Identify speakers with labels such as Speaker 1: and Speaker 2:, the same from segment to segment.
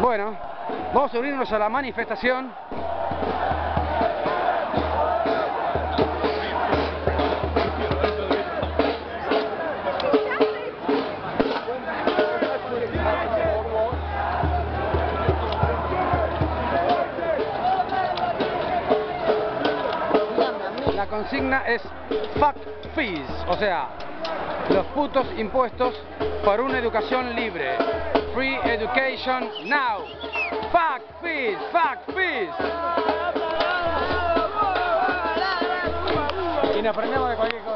Speaker 1: Bueno, vamos a unirnos a la manifestación. La consigna es fuck fees, o sea, los putos impuestos por una educación libre. Free education now. Fuck fees, fuck fees. Y nos prendemos de cualquier cosa,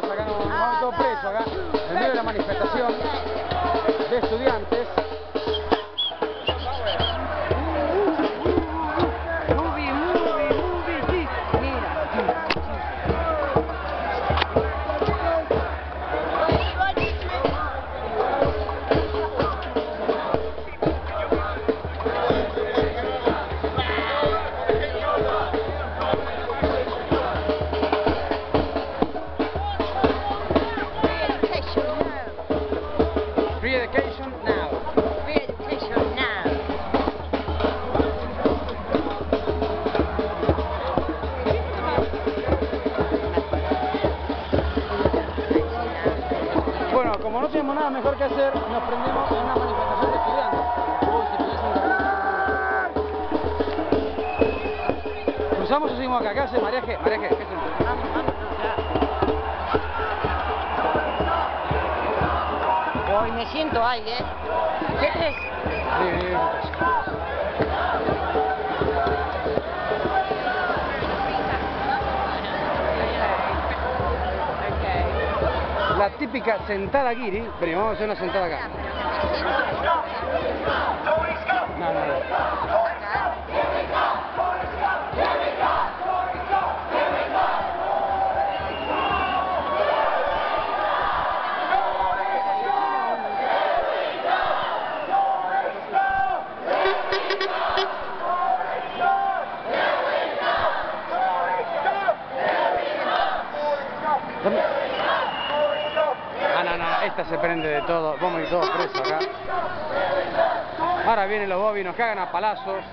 Speaker 1: tenemos nada mejor que hacer, nos prendemos en una manifestación de estudiantes. Uy, sin ¿Cruzamos o seguimos acá? ¿Qué hace? María G, ¿qué hacemos?
Speaker 2: Hoy me siento ahí, ¿eh? ¿Qué crees?
Speaker 1: Vení, La típica sentada guiri. Vení, vamos a hacer una sentada acá esta se prende de todo, vamos a ir todos presos acá. Ahora vienen los bobinos, cagan a palazos.